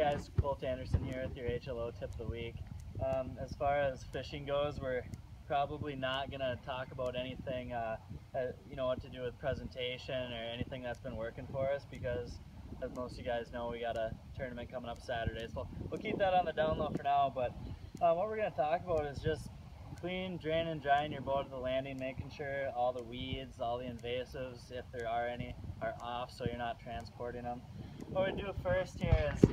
guys, Colt Anderson here with your HLO tip of the week. Um, as far as fishing goes, we're probably not going to talk about anything, uh, uh, you know, what to do with presentation or anything that's been working for us because as most of you guys know, we got a tournament coming up Saturday. So we'll keep that on the down low for now, but uh, what we're going to talk about is just clean, draining, drying your boat at the landing, making sure all the weeds, all the invasives, if there are any, are off so you're not transporting them. What we do first here is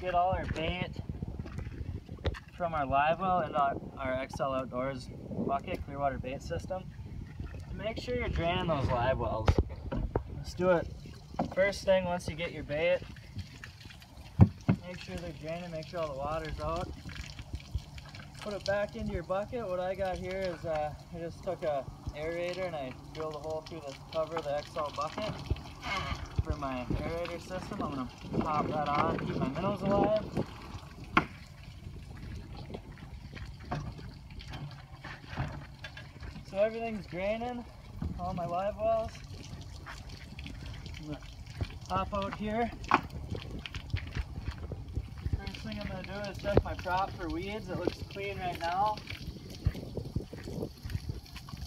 get all our bait from our live well into our XL Outdoors bucket, Clearwater bait system. Make sure you're draining those live wells. Let's do it first thing once you get your bait. Make sure they're draining, make sure all the water's out put it back into your bucket. What I got here is uh, I just took a aerator and I drilled a hole through the cover of the XL bucket for my aerator system. I'm going to pop that on, keep my minnows alive. So everything's draining, all my live wells. Hop out here thing I'm going to do is check my prop for weeds. It looks clean right now.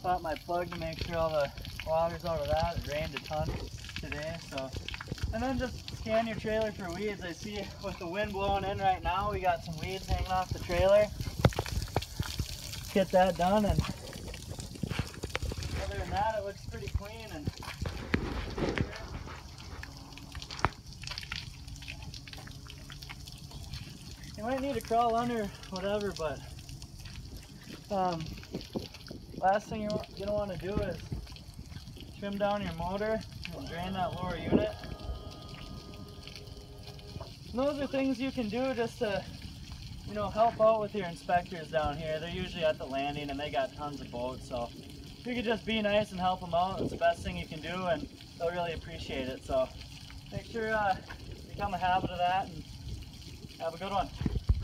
Pop my plug to make sure all the water's out of that. It rained a ton today, so. And then just scan your trailer for weeds. I see with the wind blowing in right now, we got some weeds hanging off the trailer. Get that done, and other than that, it looks pretty clean. And You might need to crawl under, whatever, but um, last thing you're gonna want to do is trim down your motor and drain that lower unit. And those are things you can do just to, you know, help out with your inspectors down here. They're usually at the landing and they got tons of boats, so if you could just be nice and help them out, it's the best thing you can do and they'll really appreciate it. So make sure uh, become a habit of that and have a good one.